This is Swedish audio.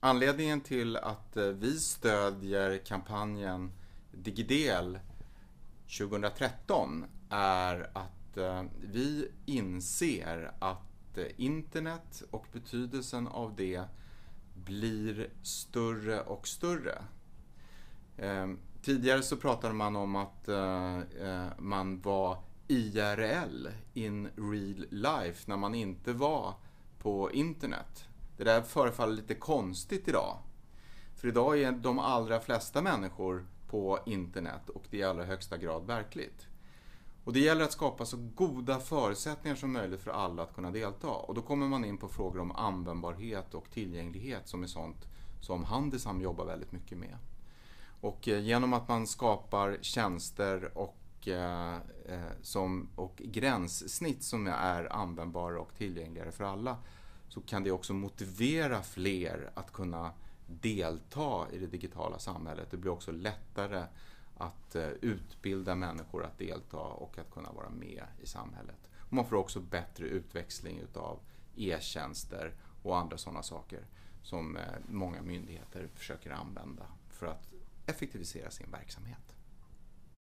Anledningen till att eh, vi stödjer kampanjen Digidel 2013 är att eh, vi inser att eh, internet och betydelsen av det blir större och större. Ehm, tidigare så pratade man om att man var IRL, in real life, när man inte var på internet. Det där förefaller lite konstigt idag. För idag är de allra flesta människor på internet och det är i allra högsta grad verkligt. Och det gäller att skapa så goda förutsättningar som möjligt för alla att kunna delta. Och då kommer man in på frågor om användbarhet och tillgänglighet som är sånt som Handisam jobbar väldigt mycket med. Och eh, genom att man skapar tjänster och, eh, eh, som, och gränssnitt som är användbara och tillgängliga för alla så kan det också motivera fler att kunna delta i det digitala samhället. Det blir också lättare att eh, utbilda människor att delta och att kunna vara med i samhället. Man får också bättre utväxling utav e-tjänster och andra sådana saker som eh, många myndigheter försöker använda för att effektivisera sin verksamhet.